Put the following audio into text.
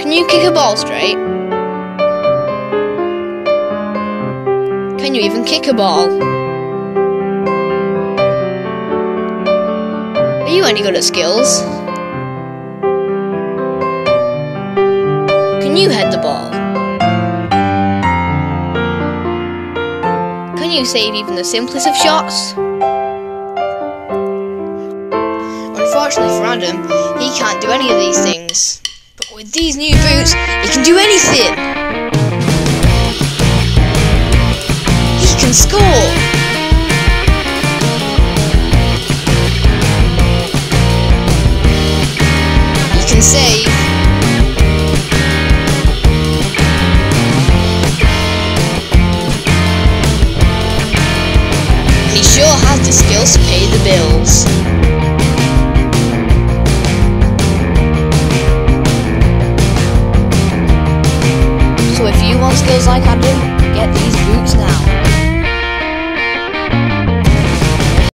Can you kick a ball straight? Can you even kick a ball? Are you any good at skills? Can you head the ball? Can you save even the simplest of shots? Unfortunately for Adam, he can't do any of these things. With these new boots, he can do anything! He can score! He can save. He sure has the skills to pay the bills. Want skills like Adam, get these boots now.